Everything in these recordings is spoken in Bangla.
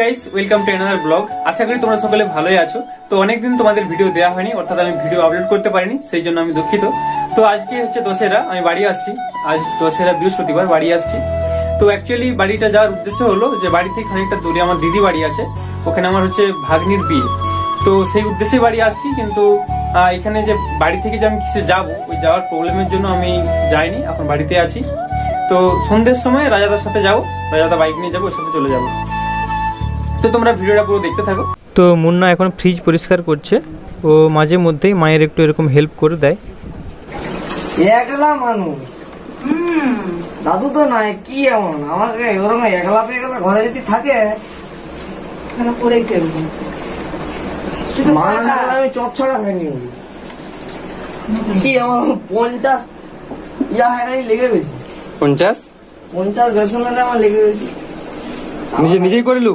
Guys welcome to another blog আশা করি তোমরা সকলে ভালোই আছো। তো অনেকদিন তোমাদের ভিডিও দেওয়া হয়নি, অর্থাৎ আমি ভিডিও আপলোড করতে পারিনি, সেই জন্য আমি দুঃখিত। তো আজকে হচ্ছে দশেরা আমি বাড়ি আসছি। আজ দশেরা বৃহস্পতিবার বাড়ি আসছি। তো অ্যাকচুয়ালি বাড়িটা যাওয়ার উদ্দেশ্য হলো যে বাড়ি থেকে খানিকটা দূরে আমার দিদি বাড়ি আছে, ওখানে আমার হচ্ছে ভাগ্নির বিয়ে। তো সেই উদ্দেশ্যে বাড়ি আসছি, কিন্তু এখানে যে বাড়ি থেকে যে আমি কিসে যাব, ওই যাওয়ার প্রবলেমের জন্য আমি যাইনি, এখন বাড়িতে আছি। তো সন্ধ্যের সময় রাজাদার সাথে যাব, রাজাদা বাইক নিয়ে যাব, ওর সাথে চলে যাব। তো তোমরা ভিডিওটা পুরো দেখতে থাকো। তো মুন্না এখন ফ্রিজ পরিষ্কার করছে। ও মাঝে মধ্যেই মায়ের একটু এরকম হেল্প করে দেয়। একলা মানুষ? দাদু তো নাই কি এমন? আমাকে ওরকম একলা পেগলা ঘরে যদি থাকে তাহলে পরেই ফেলব আমি চপ ছড়া খাইনি। কি আমার পঞ্চাশ ইয়া হ্যাঁ লেগে গেছি। পঞ্চাশ? পঞ্চাশ বেসন হলে আমার লেগে গেছি। নিজে নিজেই করিলু?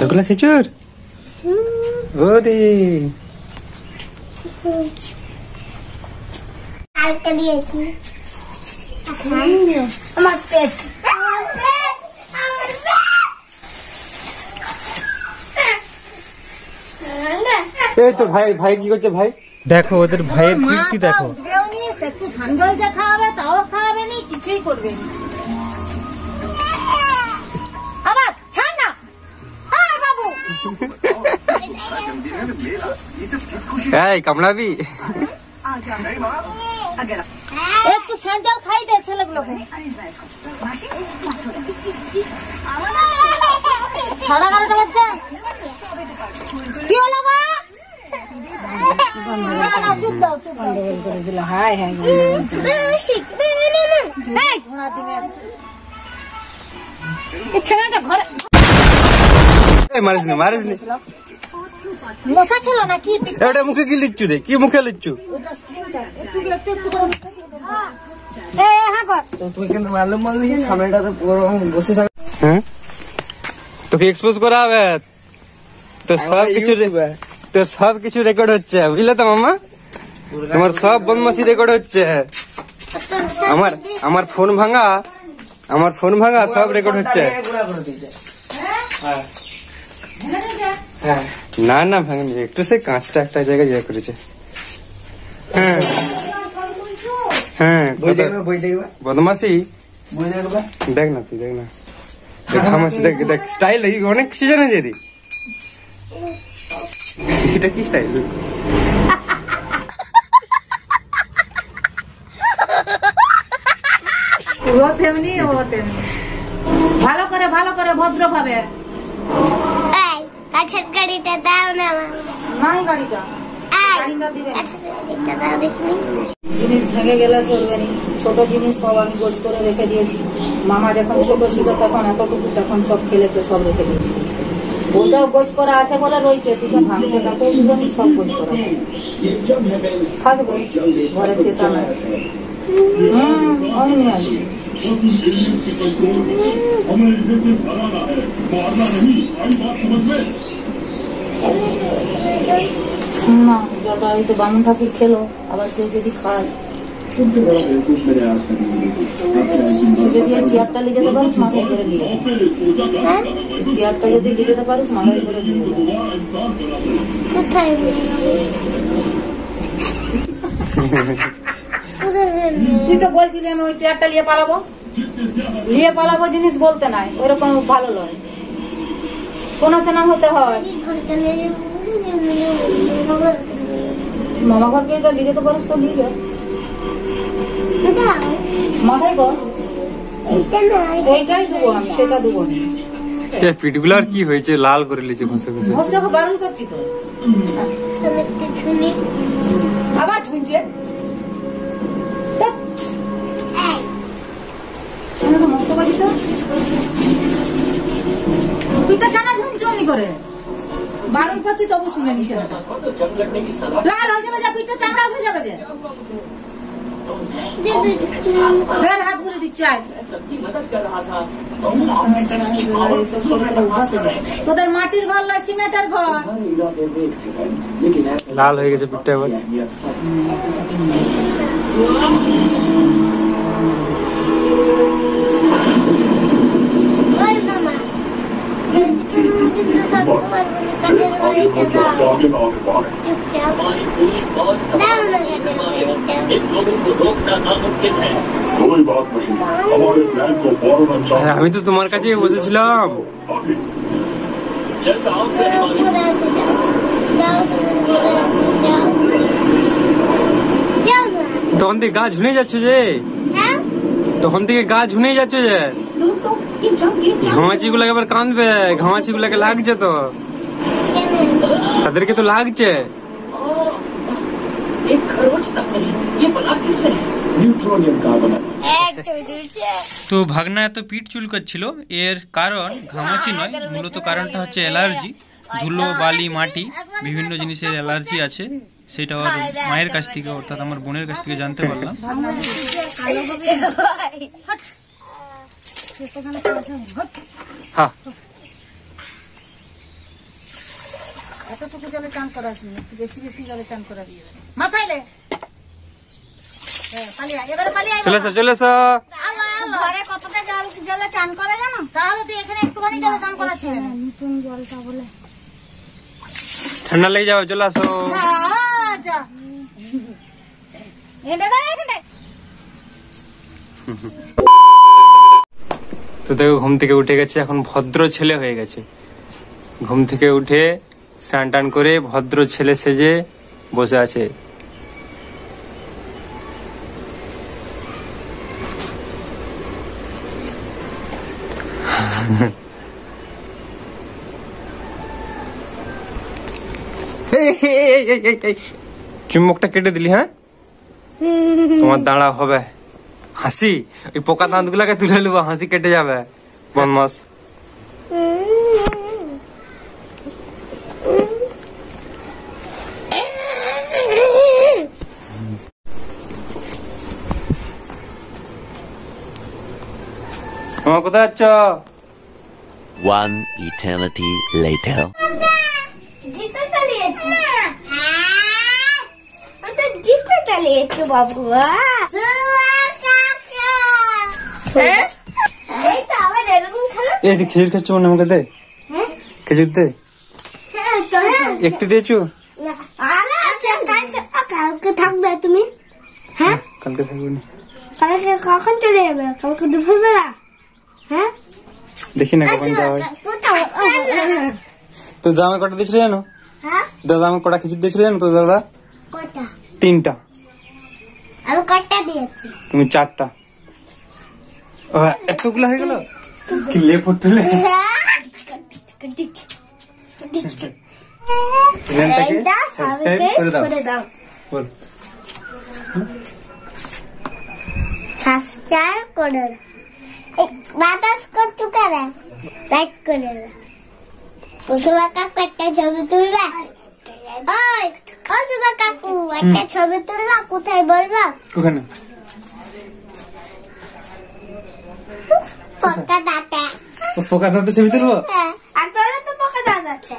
এতগুলো খেজুর? ওরে কাল কে দিয়েছি। আমার পেট। আমার পেট আমার পেট এই তোর ভাই ভাই কি করছে ভাই? দেখো ওদের ভাইয়ের কীর্তি দেখো। কেউ একটু সান্ডল যা খাওয়াবে তাও খাওয়াবে নি কিছুই করবে নি। এই কামড়াবি একটু সান্ডল খাই দে ছেলেগুলোকে সাড়ে এগারোটা বাজছে কি হলো ছেলেটা ঘরে মারিস না মারিস না মশা খেলো না কি এটা মুখে কি লিচ্ছু রে কি মুখে লিচ্ছু এই, এই, হ্যাঁ কর। তো তুই কিন্তু মারলুম মারলি সামনেটাতে পুরো বসে থাক হ্যাঁ তোকে এক্সপোজ করা হবে তো সব কিছু রে- তো সব কিছু রেকর্ড হচ্ছে বুঝলে তো মামা তোমার সব বদমাসি রেকর্ড হচ্ছে আমার আমার ফোন ভাঙা আমার ফোন ভাঙা সব রেকর্ড হচ্ছে গুড়া না না ভাঙেনি। একটু সে কাঁচটা একটা জায়গায় ইয়ে করেছে। হ্যাঁ। হ্যাঁ বদমাসি দেখ না তুই দেখ না। দেখ দেখ দেখ স্টাইল অনেক এটা কি স্টাইল ও তেমনি ও তেমনি। ভালো করে ভালো করে ভদ্র ভাবে এই কাঠের গাড়িটা দাও না নাই গাড়িটা? গাড়িটা দিবে। না। কাঠের গাড়িটা দাও দেখিনি। জিনিস ভেঙে গেলে চলবে না। ছোট জিনিস সব আমি গোছ করে রেখে দিয়েছি। মামা যখন ছোট ছিল তখন এতটুকু তখন সব খেলেছে সব রেখে দিয়েছি। ওটাও গোছ করা আছে বলে রয়েছে দুটো ভাঙতে তাকে দুটো আমি সব গোছ করা থাকবে। ঘরে খেতে না হুম আসবে না জলটা হয়তো বামন ঠাকুর খেলো, আবার কেউ যদি খায়। যদি চেয়ারটা নিয়ে যেতে পারিস মাথায় করে দিয়ে। চেয়ারটা যদি নিয়ে যেতে পারিস মাথায় করে দিয়ে কোথায়? তুই তো বলছিলি আমি ওই চেয়ারটা নিয়ে পালাবো। নিয়ে পালাবো জিনিস বলতে নাই ওইরকম ভালো নয় শোনা চেনা হতে হয়। মামা ঘরকে তো পারিস তো নিয়ে যা। মাথায় কর। এইটা না এইটাই দেবো আমি সেটা দেবো না। কি হয়েছে? লাল করে লিচে ঘষে ঘষে। বারণ করছি তো আমি একটু শুনি আবার ঝুঁকছে ছেলেটা মস্ত বাজি তো? তুই তো কেন ঝুঁক বারণ করছি তবু শুনে নিচ্ছে না। লাল হয়ে যাবে যা পিঠটা চামড়া উঠে যাবে যে। হাত ঘুরে দিচ্ছে করে। তোদের মাটির ঘর নয় সিমেন্টের ঘর। লাল হয়ে গেছে পিঠটা এবার। আমি তো তোমার কাছেই বসেছিলাম आगे উপরে আছে যাও যাও তুমি উপরে আছে যাও যাও না তখন থেকে গা ঝুনে যাচ্ছে যে হ্যাঁ তখন থেকে গা ঝুনে যাচ্ছে যে ঘামাচি গুলাকে এবার কাঁদবে ঘামাচি গুলাকে লাগছে তো কেন তাদেরকে তো লাগছে। তো ভাগনা এত পিঠ চুলকাচ্ছিল। এর কারণ ঘামাচি নয় মূলত কারণটা হচ্ছে অ্যালার্জি। ধুলো বালি মাটি বিভিন্ন জিনিসের অ্যালার্জি আছে। সেটা ওর মায়ের কাছ থেকে অর্থাৎ আমার বোনের কাছ থেকে জানতে পারলাম। হ্যাঁ এতটুকু জলে চান করাস নি একটু বেশি বেশি জলে চান করাবি এবারে। মাথায় লে। হ্যাঁ, পালিয়ে আয়, এবারে পালিয়ে আয় চলে এসো চলে এসো। ঘরে কতটা জল জলে চান করে জানো? তাহলে তুই এখানে একটুখানি জলে চান করাচ্ছি নতুন জলটা বলে। ঠান্ডা লেগে যাবে চলে আসো যা। এনে দাঁড়া এখানে। তো দেখো ঘুম থেকে উঠে গেছে এখন ভদ্র ছেলে হয়ে গেছে। ঘুম থেকে উঠে স্নান টান করে ভদ্র ছেলে সেজে বসে আছে। চুম্বকটা কেটে দিলি হ্যাঁ? তোমার দাঁড়া হবে। হাসি ওই পোকা দাঁত গুলাকে তুলে নেব হাসি কেটে যাবে। বনমাস আমার কোথায় যাচ্ছ? One eternity later. তুই খেজুর খাচ্ছ মনে আমাকে দে। খেজুর দে। হ্যাঁ তো হ্যাঁ একটু দিয়েছ? আরে আচ্ছা কালকে কালকে থাকবে তুমি? হ্যাঁ? কালকে থাকব না। কালকে কখন চলে যাবে? কালকে দুপুরবেলা? হ্যাঁ? দেখি না কখন যাওয়া হয়। তো দামে কটা দিয়েছিল জানো? হ্যাঁ? দাদা আমাকে কটা খেজুর দিয়েছিল জানো তো দাদা? কটা? তিনটা। আমি কটা দিয়েছি? তুমি চারটা। ও, এতগুলো হয়ে গেল? কি লে ফুটলে চ্যানেলটাকে সাবস্ক্রাইব করে দাও। বল। সাবস্ক্রাইব করে দাও। বাতাস করছু করে কাকু একটা ছবি তুলবা? ওই কাকু একটা ছবি তুলবা? কোথায় বলবা? ওখানে। পক্কা দাঁতে। পোকা দাঁতে ছবি তুলবো? হ্যাঁ, আর তোর তো পক্কা দাঁত আছে।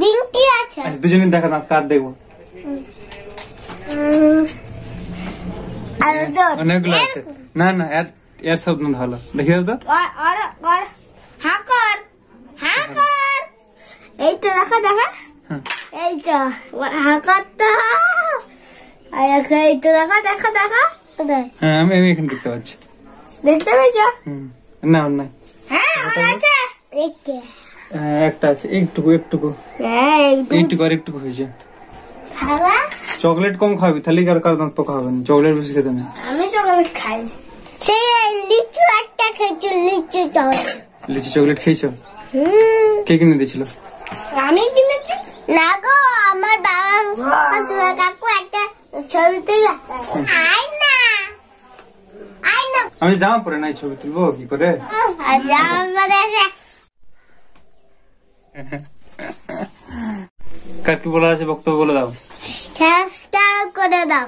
ডিঙ্কি আছে। আচ্ছা দুজনে দেখা দাঁত কার দেখব? আর তোর অনেকগুলো আছে। না না এর এর শব্দ ভালো। দেখে দাও তো। দেখা দেখা। দেখা দেখা আমি আমি এখানে দেখতে পাচ্ছি। দেখতে না না। হ্যাঁ একটা আছে। একটুকু একটুকু। আর চকলেট কম খাবি তাহলে কার না? চকলেট বেশি খেতে না আমি চকলেট খাই। খেয়েছি লিচু চকলেট। লিচি চকলেট খেয়েছো? হুম। কে কিনে দিয়েছিল? আমি কিনেছি। না গো আমার বাবার কাকু একটা ছবি তুলে আই না। আই না। আমি জামা পরে নাই ছবি তুলবো কি করে? আর আমার কার কি বলার আছে বক্তব্য বলে দাও। সাবস্ক্রাইব করে দাও।